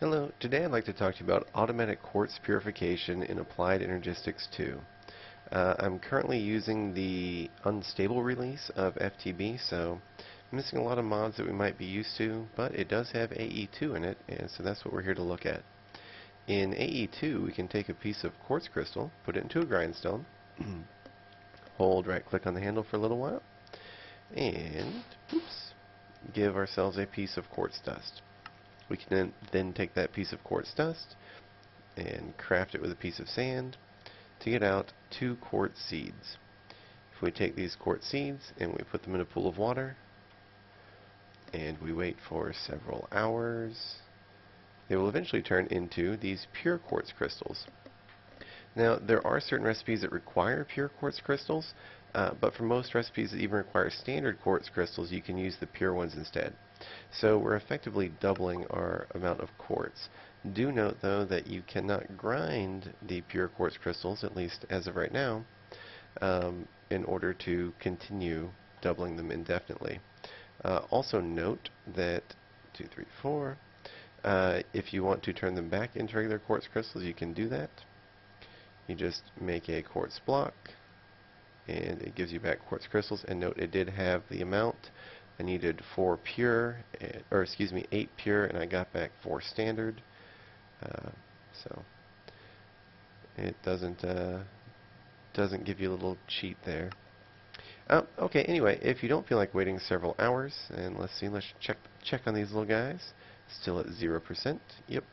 Hello, today I'd like to talk to you about automatic quartz purification in Applied Energistics 2. Uh, I'm currently using the unstable release of FTB, so I'm missing a lot of mods that we might be used to, but it does have AE2 in it, and so that's what we're here to look at. In AE2, we can take a piece of quartz crystal, put it into a grindstone, hold right click on the handle for a little while, and oops, give ourselves a piece of quartz dust. We can then, then take that piece of quartz dust and craft it with a piece of sand to get out two quartz seeds. If we take these quartz seeds and we put them in a pool of water and we wait for several hours, they will eventually turn into these pure quartz crystals. Now, there are certain recipes that require pure quartz crystals, uh, but for most recipes that even require standard quartz crystals, you can use the pure ones instead. So we're effectively doubling our amount of quartz. Do note though that you cannot grind the pure quartz crystals, at least as of right now, um, in order to continue doubling them indefinitely. Uh, also note that 2, 3, 4, uh, if you want to turn them back into regular quartz crystals, you can do that. You just make a quartz block, and it gives you back quartz crystals. And note, it did have the amount I needed four pure, eh, or excuse me, eight pure, and I got back four standard. Uh, so it doesn't uh, doesn't give you a little cheat there. Oh, okay. Anyway, if you don't feel like waiting several hours, and let's see, let's check check on these little guys. Still at zero percent. Yep.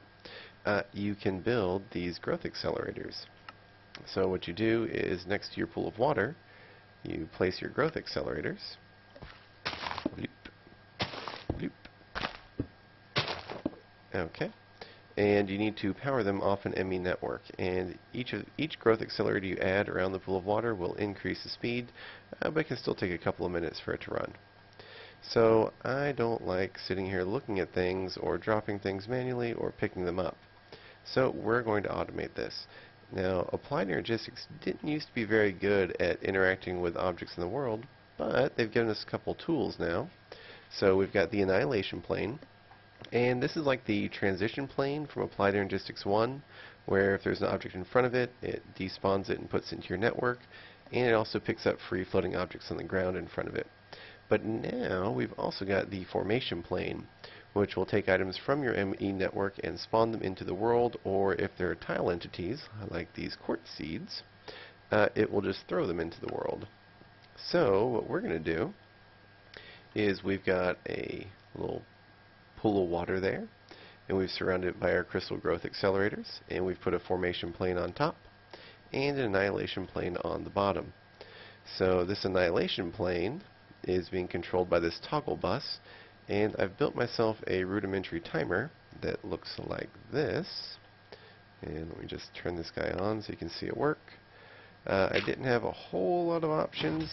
Uh, you can build these growth accelerators. So what you do is next to your pool of water, you place your growth accelerators. Okay. And you need to power them off an ME network. And each of each growth accelerator you add around the pool of water will increase the speed, uh, but it can still take a couple of minutes for it to run. So I don't like sitting here looking at things or dropping things manually or picking them up. So we're going to automate this. Now, Applied Energistics didn't used to be very good at interacting with objects in the world, but they've given us a couple tools now. So we've got the Annihilation Plane, and this is like the transition plane from Applied Energistics 1, where if there's an object in front of it, it despawns it and puts it into your network, and it also picks up free floating objects on the ground in front of it. But now we've also got the formation plane, which will take items from your ME network and spawn them into the world, or if they're tile entities, like these quartz seeds, uh, it will just throw them into the world. So what we're going to do is we've got a little pool of water there, and we've surrounded it by our crystal growth accelerators, and we've put a formation plane on top and an annihilation plane on the bottom. So this annihilation plane is being controlled by this toggle bus, and I've built myself a rudimentary timer that looks like this. And let me just turn this guy on so you can see it work. Uh, I didn't have a whole lot of options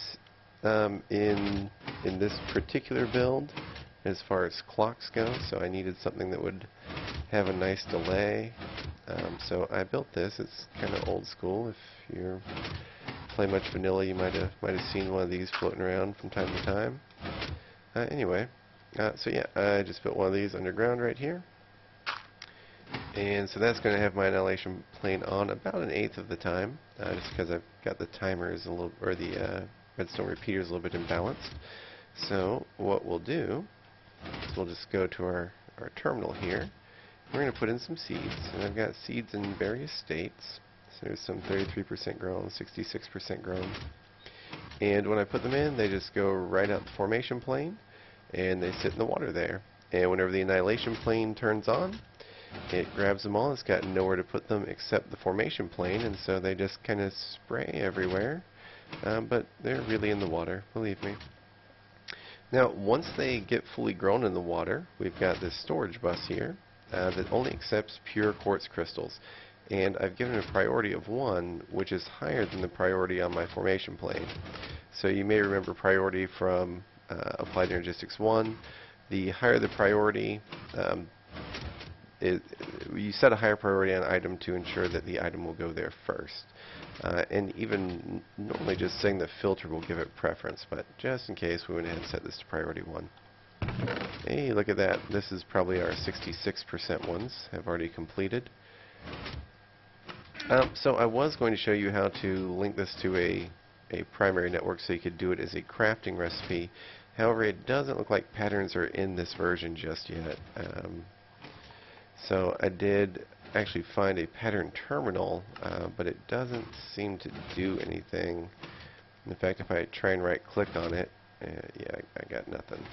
um, in in this particular build as far as clocks go, so I needed something that would have a nice delay. Um, so I built this. It's kind of old school. If you play much vanilla, you might have might have seen one of these floating around from time to time. Uh, anyway, uh, so yeah, I just built one of these underground right here. And so that's going to have my annihilation plane on about an eighth of the time, uh, just because I've got the timers a little, or the uh, redstone repeaters a little bit imbalanced. So what we'll do is we'll just go to our, our terminal here. We're going to put in some seeds, and I've got seeds in various states. So there's some 33% grown, 66% grown. And when I put them in, they just go right out the formation plane, and they sit in the water there. And whenever the annihilation plane turns on, it grabs them all. It's got nowhere to put them except the formation plane, and so they just kind of spray everywhere. Um, but they're really in the water, believe me. Now, once they get fully grown in the water, we've got this storage bus here uh, that only accepts pure quartz crystals. And I've given a priority of 1, which is higher than the priority on my formation plane. So you may remember priority from uh, Applied Energistics 1. The higher the priority, um, it, you set a higher priority on item to ensure that the item will go there first. Uh, and even normally just saying the filter will give it preference, but just in case we went ahead and set this to priority 1. Hey, look at that. This is probably our 66% ones have already completed. Um, so I was going to show you how to link this to a, a primary network so you could do it as a crafting recipe. However, it doesn't look like patterns are in this version just yet. Um, so I did actually find a pattern terminal, uh, but it doesn't seem to do anything. In fact, if I try and right click on it, uh, yeah, I, I got nothing.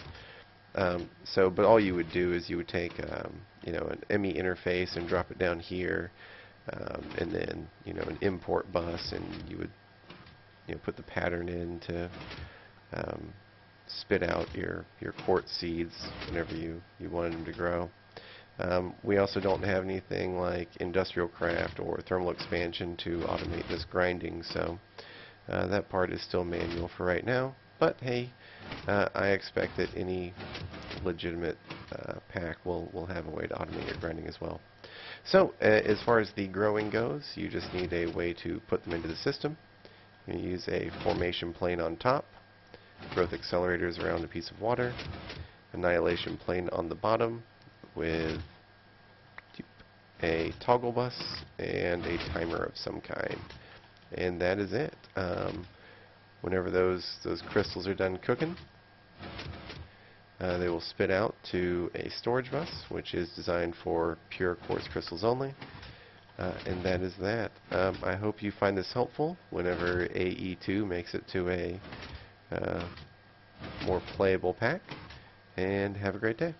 Um, so, but all you would do is you would take, um, you know, an ME interface and drop it down here, um, and then, you know, an import bus, and you would, you know, put the pattern in to um, spit out your your quartz seeds whenever you you wanted them to grow. Um, we also don't have anything like industrial craft or thermal expansion to automate this grinding, so uh, that part is still manual for right now. But hey, uh, I expect that any legitimate uh, pack will, will have a way to automate your grinding as well. So, uh, as far as the growing goes, you just need a way to put them into the system. You use a formation plane on top, growth accelerators around a piece of water, annihilation plane on the bottom with a toggle bus and a timer of some kind. And that is it. Um, whenever those, those crystals are done cooking, uh, they will spit out to a storage bus, which is designed for pure quartz crystals only. Uh, and that is that. Um, I hope you find this helpful whenever AE2 makes it to a uh, more playable pack. And have a great day.